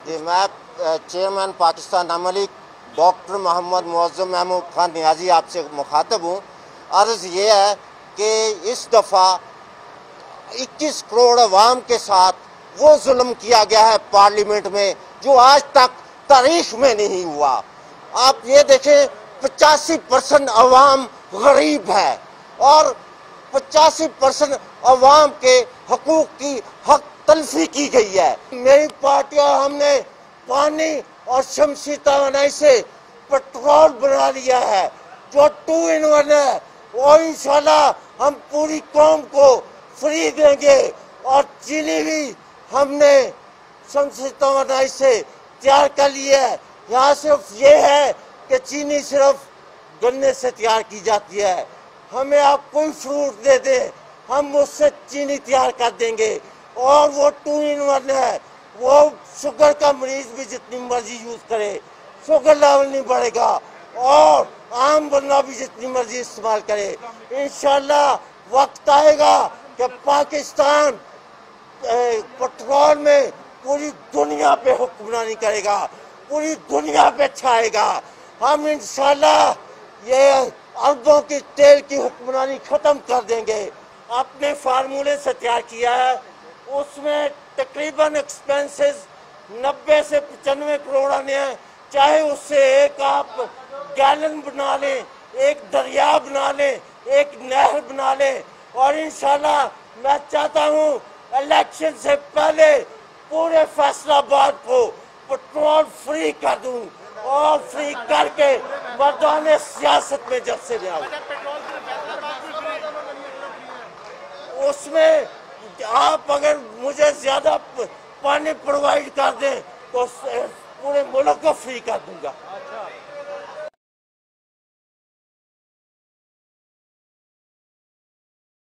جی میں چیئرمین پاکستان عملی ڈاکٹر محمد معظم محمود خان نیازی آپ سے مخاطب ہوں عرض یہ ہے کہ اس دفعہ اکیس کروڑ عوام کے ساتھ وہ ظلم کیا گیا ہے پارلیمنٹ میں جو آج تک تاریخ میں نہیں ہوا۔ آپ یہ دیکھیں پچاسی پرسنٹ عوام غریب ہے اور پچاسی پرسنٹ عوام کے حقوق کی حق تلفی کی گئی ہے۔ میری پارٹی اور ہم نے پانی اور شمسی توانائی سے پٹرول بنا لیا ہے۔ جو ٹو ان ون ہے اور انشاءاللہ ہم پوری قوم کو فری دیں گے۔ اور چینی بھی ہم نے شمسی توانائی سے تیار کر لی ہے۔ یہاں صرف یہ ہے کہ چینی صرف گنے سے تیار کی جاتی ہے۔ ہمیں آپ کوئی فروٹ دے دیں۔ ہم اس سے چینی تیار کر دیں گے۔ اور وہ ٹو ان ون ہے۔ وہ شوگر کا مریض بھی جتنی مرضی یوز کرے، شوگر لیول نہیں بڑھے گا، اور عام بندہ بھی جتنی مرضی استعمال کرے۔ انشاءاللہ وقت آئے گا کہ پاکستان پٹرول میں پوری دنیا پہ حکمرانی کرے گا، پوری دنیا پہ چھائے گا۔ ہم انشاءاللہ یہ اربوں کی تیل کی حکمرانی ختم کر دیں گے۔ اپنے فارمولے سے تیار کیا ہے۔ اس میں تقریباً ایکسپینسز نبے سے پچانوے کروڑ آنے ہیں۔ چاہے اس سے ایک آپ گیلن بنا لیں، ایک دریا بنا لیں، ایک نہر بنا لیں۔ اور انشاءاللہ میں چاہتا ہوں الیکشن سے پہلے پورے فیصلہ آباد کو پٹرول فری کر دوں اور فری کر کے مردان سیاست میں جب سے لے آؤں۔ اس میں آپ اگر مجھے زیادہ پانی پرووائڈ کر دیں تو پورے ملک کو فری کر دوں گا۔